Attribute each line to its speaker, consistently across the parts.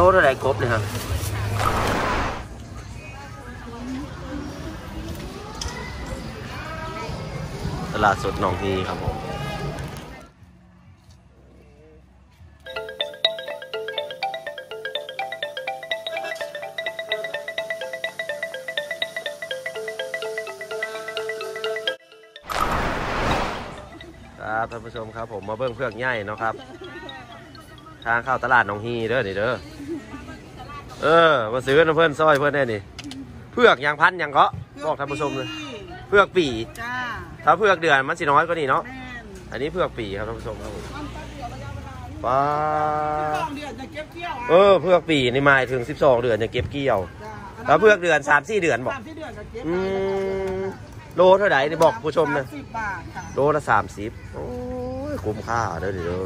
Speaker 1: โลเท่าไรกบเนี่ยฮะตลาดสดหนองฮีครับผมครับท่านผู้ชมครับผมมาเบิ่งเพื่อกใหญ่เนาะครับ ทางเข้าตลาดหนองฮีเด้อนี่เด้อ เออ มาซื้อน้ำเพื่อนซอยเพื่อนแน่นี่ เพือกยางพันยางเกาะบอกท่านผู้ชมเลยเพือกปี
Speaker 2: จ้า
Speaker 1: ถ้าเพือกเดือนมันสิน้อยกว่านี้เนาะ
Speaker 2: แม่น
Speaker 1: อันนี้เพือกปีครับท่านผู้ชมครับผม
Speaker 2: มันตั้งเดือนระยะเวลา
Speaker 1: ป้า
Speaker 2: สองเดือนจะเก็บเกี่ยว
Speaker 1: เออเพือกปีนี่หมายถึง 12 เดือนจะเก็บเกี่ยว
Speaker 2: จ้า
Speaker 1: ถ้าเพือกเดือน3 4เดือนบอก
Speaker 2: สามสี่เดือนจะเก็บ
Speaker 1: อืมโลเท่าไหร่นี่บอกผู้ชมเลย
Speaker 2: สิบบาทค่ะ
Speaker 1: โลละสามสิบโอ้ยคุ้มค่าเด้อดิเด้อ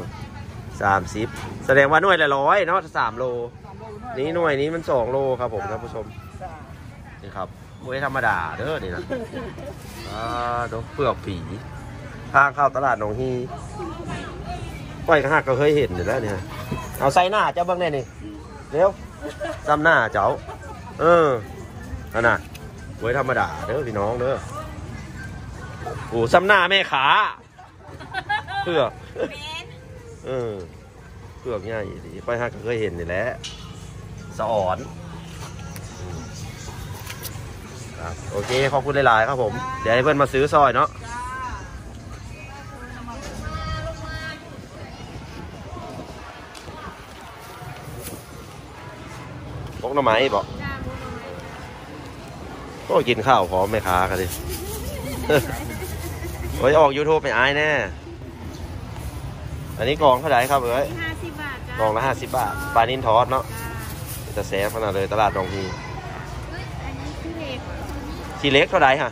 Speaker 1: สามสิบแสดงว่าหน่วยละร้อยเนาะสามโล
Speaker 2: สามโลหน่อย
Speaker 1: นี่หน่วยนี้มันสองโลครับผมท่านผู้ชม
Speaker 2: จ้า
Speaker 1: นี่ครับไม่ธรรมดาเด้อนี่นะอ่าดอกเปลือกผีทางเข้าตลาดหนองฮีปล่อยกระหักก็เคยเห็นอยู่แล้วเนี่ยเอาใส่หน้าเจ้าเบ้างแน่นี่เร็วจำหน้าเจ้า เออนั่นน่ะไว้ธรรมดาเด้อพี่น้องเด้อโอ้ซ้ำหน้าแม่ขาเปลือก เออ เปลือกง่ายดีไปหักก็เคยเห็นนี่แหละสะอ่อนครับโอเคขอบคุณหลาย ๆ ครับผม เดี๋ยวให้เพื่อนมาซื้อซอยเนาะพกหน่อไม้บอกก็กินข้าวพร้อมแม่ค้ากันดิโอ้ยออกยูทูบไม่อายแน่ อันนี้กล่องเท่าไหร่ครับเอ้ย
Speaker 3: ห้าสิบ ก
Speaker 1: ล่องละห้าสิบบาทปลานินทอดเนาะจะแซ่บขนาดเลยตลาดดองฮี
Speaker 3: อันนี้คือเล็ก
Speaker 1: ทีเล็กเท่าไหร่ฮะ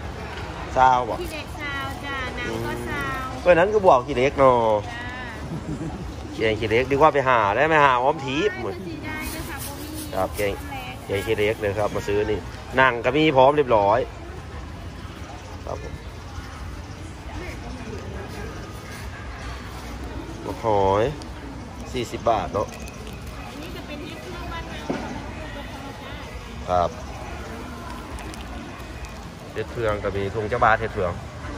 Speaker 1: ซาวบอก
Speaker 3: ที่เล็กซาวจ้าน้ำก็ซาว
Speaker 1: เพื่อนนั้นก็บอกทีเล็กเนาะ
Speaker 3: จ้า
Speaker 1: เก่งทีเล็กดีกว่าไปหาได้ไหมหาอ้อมทีบเหมือน
Speaker 3: สีได้ด้วยค่ะโบมี่
Speaker 1: ครับเก่ง
Speaker 3: แรง
Speaker 1: เก่งทีเล็กเลยครับ มาซื้อนี่นั่งก็มีพร้อมเรียบร้อยครับผมมะหอย สี่สิบบาทเนาะ
Speaker 3: นี่จะเป็นเฮ็ดเครื่องบ้านเรา
Speaker 1: ครับเห็ดเฟืองก็มีถุงเจ้าบาทเห็ดเฟือง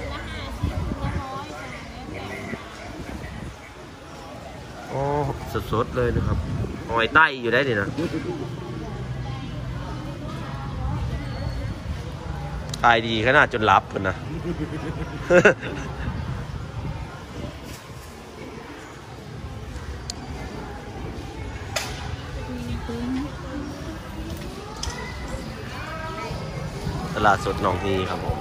Speaker 3: โอ้สิบถุงละร้อยจ้าแล้วแต่
Speaker 1: โอ้สดๆเลยนะครับหอยใต้อยู่ได้นี่นะขายดีขนาดจนรับเพิ่นนะ ลาดสดหนองฮีครับผม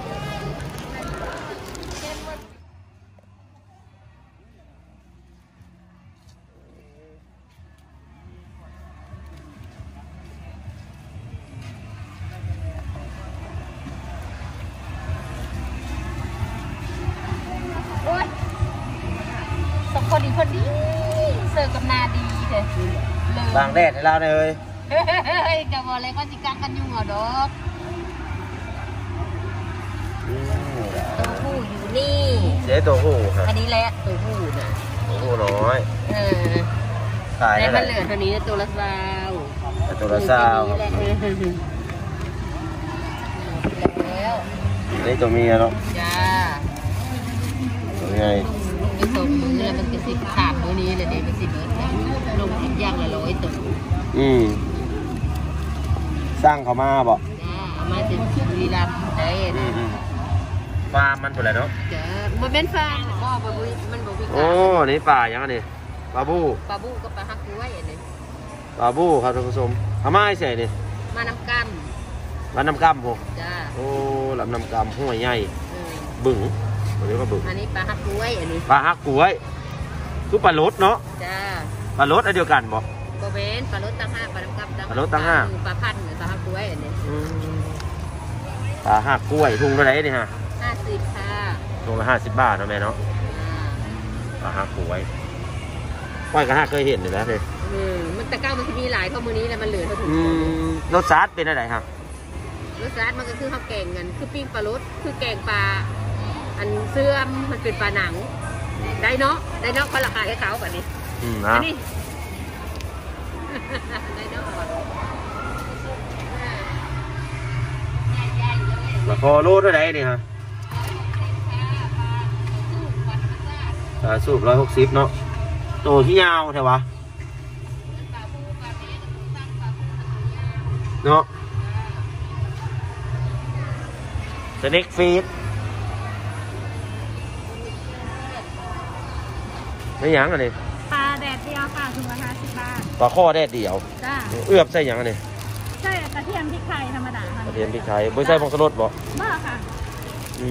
Speaker 3: โอ๊ยสองคนดีพอดีเสิร์ฟกับนาดีเถอะเลย
Speaker 1: บางแดดให้เราหน่อยเลย
Speaker 3: เฮ้ยจะบอกเลยก็จิกังกันยุ่งเหรอดอก
Speaker 1: อื ม
Speaker 3: ตัวผู้อยู่นี่
Speaker 1: เจ๊ตัวผู้ครับ
Speaker 3: อันนี้แหละตัวผู้น่ะ
Speaker 1: ตัวผู้น้อย
Speaker 3: เออ
Speaker 1: ขาย
Speaker 3: ได้
Speaker 1: ได้
Speaker 3: มา
Speaker 1: ไห
Speaker 3: เหลือเท่านี้ตัวละสาว
Speaker 1: ตัวละเศร้าครับ
Speaker 3: แหละแล้ว
Speaker 1: อันนี้ตัวเมียเนาะ
Speaker 3: จ้า
Speaker 1: ตัวไง
Speaker 3: ไปส่งมือแล้วมันเป็นสิบขาดมือนี้เลยเดี๋ยวมันสิเบิร์ดแล้วลงอีกอย่างละร้อยตัว
Speaker 1: อืมสร้างเขามาบอก
Speaker 3: จ้าเอามาถึงบุรีรัมย์ได้
Speaker 1: อื
Speaker 3: นะ
Speaker 1: มอืม ฟาร์มมันตัวไหนเนาะ
Speaker 3: จ้ามันเป็นฟาร์มบ่บ่บุมันบ่วิ
Speaker 1: โอ้
Speaker 3: กา
Speaker 1: นี่ป่ายังอันนี้ปลาบู
Speaker 3: ปลาบูกับปลาฮักกล้วยอันนี้
Speaker 1: ปลาบูครับท่านผู้ชมทำไมใส่นี่
Speaker 3: มาน้ำกัน
Speaker 1: ร้านน้ำกำพวก
Speaker 3: จ้า
Speaker 1: โอ้ลำน้ำกำห้วยใหญ่
Speaker 3: เออ
Speaker 1: บึ้งตัวนี้ก็บึ้ง
Speaker 3: อันนี้ปลาฮักกล้วยอันนี้
Speaker 1: ปลาฮักกล้วยคือปลารสเนาะ
Speaker 3: จ้า
Speaker 1: ปลารสอันเดียวกันบ่
Speaker 3: บเวนปลารสตั้งห้าปลาน้ำกับตั้ง
Speaker 1: ปลารสตั้งห้า
Speaker 3: ปลาพันธุ์ปลาฮักกล้วยอันนี้
Speaker 1: อืมปลาฮักกล้วยทุงเท่าไหร่นี่ฮะ
Speaker 3: ห้าสิบค่ะ
Speaker 1: ทุงละห้าสิบบาทเนาะแม่เนาะ
Speaker 3: อ่า
Speaker 1: ปลาฮักกล้วยก้อยกระฮักเคยเห็นอยู่แล้วเลย
Speaker 3: อืมมันตะเก้ามันจะมีหลายข้อมือนี้แล้วมันเหลือเท่าถุง
Speaker 1: อืมรสชาติเป็นอะไรครับ
Speaker 3: รสชาติมันก็คือข้าวแกงเงินคือปิ้งปลารสคือแกงปลาอันเสื่อมมันเป็นปลาหนัง ได้เนาะได้เนาะเขาราคาให้เขาแบบนี้
Speaker 1: อืม
Speaker 3: อั
Speaker 1: นะ
Speaker 3: นนี้ได้เนาะ
Speaker 1: ราคาโลเท่าไหร่นี่ฮะ ปลาสูบร้อยหกสิบเนาะโตที่ยาวใช่ปะเนาะสเน็กฟีดไม่หยังอันนี้
Speaker 4: ปลาแดดเดียวค่ะถุงละห้าสิบบาท
Speaker 1: ปลาข้อแดดเดียว
Speaker 4: จ้า
Speaker 1: เอื้อบใส่หยังอันนี้
Speaker 4: ใช่กระเทียมพริกไทยธรรมดาค่ะ
Speaker 1: กระเทียมพริกไทยไม่ใส่ผงชูรสบ่
Speaker 4: บ้าค่ะ
Speaker 1: อื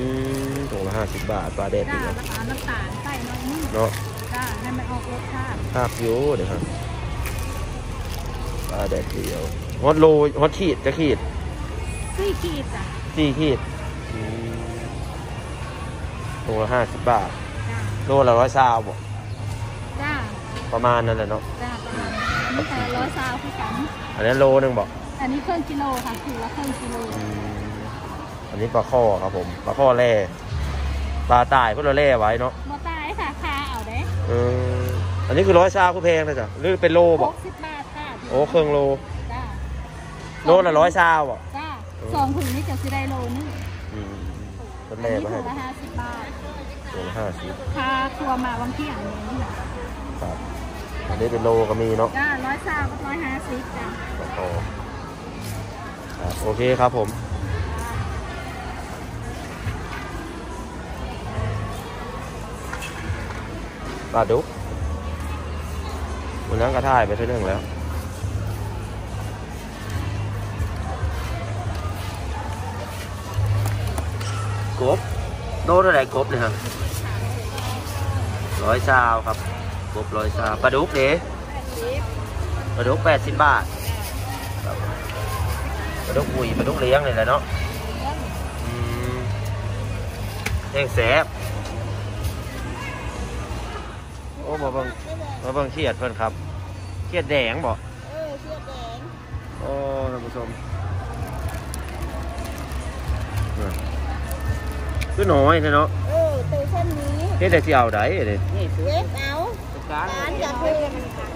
Speaker 1: มถุง ละห้าสิบบาทปลาแดด
Speaker 4: จ้า
Speaker 1: เดียว
Speaker 4: แล้วก็เอาน้ำตาลใส่หน้อยนึง
Speaker 1: เนาะ
Speaker 4: จ้าให้มันออกรสชาติ
Speaker 1: ภาพอยู่เดี๋ยวครับปลาแดดเดียวฮอตโลฮอตขีดจะขีด
Speaker 4: ซี่ขีดจ้ะ
Speaker 1: สี่ขีดอืมถุงละห้าสิบบาท
Speaker 4: จ้า
Speaker 1: โลละร้อยซาวบ่
Speaker 4: จ้า
Speaker 1: ประมาณนั้นแหละเนาะ
Speaker 4: จ้าประมาณนี้นี่แต่ร้อยซาวคือกัน
Speaker 1: อันนี้โลนึงบอก
Speaker 4: อันนี้ครึ่งกิโลค่ะถุงละครึ่งกิโล
Speaker 1: อืมอันนี้ปลาข้อครับผมปลาข้อแร่ ปลาตายเพื่อเราแร่ไว้เนาะ
Speaker 4: โมตายค่ะคาเอาเด้
Speaker 1: เอออันนี้คือร้อยซาวคือแพงนะจ๊ะหรือเป็นโล
Speaker 4: ห
Speaker 1: บอก
Speaker 4: กสิบบาทค่ะ
Speaker 1: โอ้เครื่องโล
Speaker 4: จ้า
Speaker 1: โลละร้อยซาวบ่
Speaker 4: จ้าสองถุงนี้จะซื้อได้โลนึง
Speaker 1: อืมต้น
Speaker 4: อัน
Speaker 1: แร่
Speaker 4: นี้
Speaker 1: มา
Speaker 4: ถุ
Speaker 1: ให้
Speaker 4: งละห้าสิบบาท
Speaker 1: ถุงละห้าสิบ
Speaker 4: คาครัวมาบางเที่ยงนี้ค่ะ
Speaker 1: ครับอันนี้เป็นโลก็มีเนาะ
Speaker 4: จ้าร้อยซาวกับร้อยห้าสิบจ้า
Speaker 1: โอ้ครับโอเคครับผม ปลาดุกวันนั้นก็ถ่ายไปเท่านึงแล้วกบโดนอะไรกบเลยฮะร้อยซาวครับกบร้อยซาวปลาดุกเด้ปลาดุกแปดสิบบาทปลาดุกปุยปลาดุกเลี้ยงเลยแหละเนาะแห้งแสบ โอ้มาเบิ่งมาเบิ่งเครียดเพิ่นครับเครียดแดงบ่
Speaker 4: เออเสื้อแดง
Speaker 1: โอ้ท่านผู้ชมน่ะคือน้อยเนาะ
Speaker 4: เออตัวเส้นนี้
Speaker 1: เฮ็ดได้สิเอาได้เด้
Speaker 2: นี่ซื้อ
Speaker 4: เล็กเอา
Speaker 2: การ
Speaker 4: ร้านจากเพื่อนมันค่ะ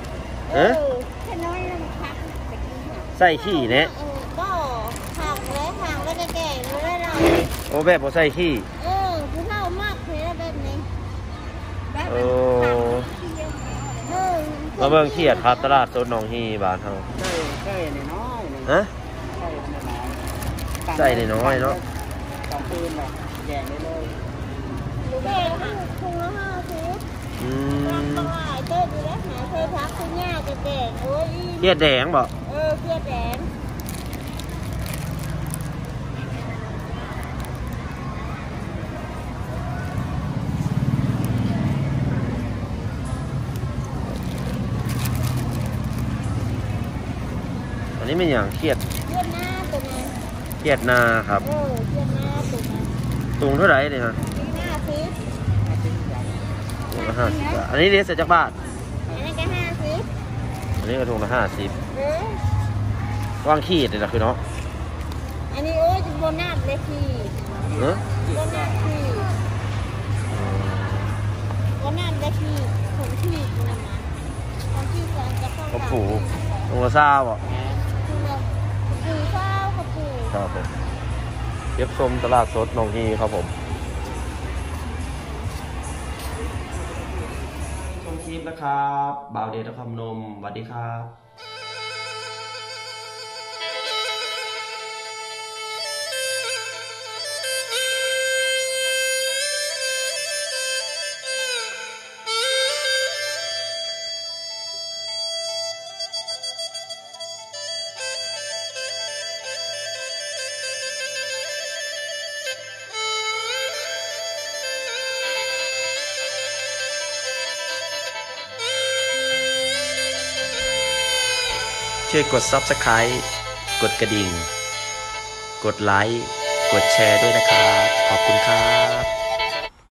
Speaker 4: เอ
Speaker 1: เอ๊ะ
Speaker 4: อแค่น้อยแล้วมันคักตะกี้ค่ะ
Speaker 1: ใส่ขี้แหนะ
Speaker 4: เออก็ผักแล้วผักแล้วก็แก่เลยเรา
Speaker 1: โอ้แบบบ่ใส่ขี้
Speaker 4: เออคือเท่ามากเลยแบบนี้แบบ
Speaker 1: โอ้
Speaker 4: เออ
Speaker 1: มาเบิ่งเครียดครับตลาดสดหนองฮีบ้านเฮา
Speaker 2: ใช่ใช่น้อยๆนี่
Speaker 1: ฮะ
Speaker 2: ใช่น้อยๆ
Speaker 1: ใส่น้อยๆเนาะ
Speaker 2: สองปืนแบบแย่งได้เลย
Speaker 4: แก่ค่ะถุงละห้าสิบ
Speaker 1: อื
Speaker 4: รัก
Speaker 1: ม
Speaker 4: ตลาดเต้ดูแลหาเคยพักคุณย่าจะแก่โอ้ย
Speaker 1: เครียดแดงบ่
Speaker 4: เออเสื้อแดง
Speaker 1: นนี้เป็นอย่างเครียด
Speaker 4: เสื้อหน้าตัวนี้
Speaker 1: เครียดนาครับ
Speaker 4: เออเสื้อหน้าตัวนี้
Speaker 1: ตุงเท่าไหร่เนี่ยฮะ
Speaker 4: นี่หน้าซิป
Speaker 1: ถุงละห้าสิบบาทอันนี้เรียนเสร็จจากบ้าน
Speaker 4: อันนี้ก็ห้าซิป
Speaker 1: อันนี้ก็ถุงละห้าสิบ
Speaker 4: เออ
Speaker 1: ว่างขีดเลยนะคือเนาะ
Speaker 4: อันนี้โอ้ยโบนัสเลยพี่
Speaker 1: เนอะ
Speaker 4: โบนัสพี่โบนัสเลยพี่ผมพี่นะมาผมพี่แฟนจะเข้า
Speaker 1: ข้าวผูถุงละซาบ่
Speaker 4: คือ
Speaker 1: ครับผมเย็บชมตลาดสดหนองฮีครับผมชมคลิปนะครับบ่าวเดชคำนมสวัสดีครับ ช่วยกด Subscribe กดกระดิ่ง กดไลค์ กดแชร์ด้วยนะครับ ขอบคุณครับ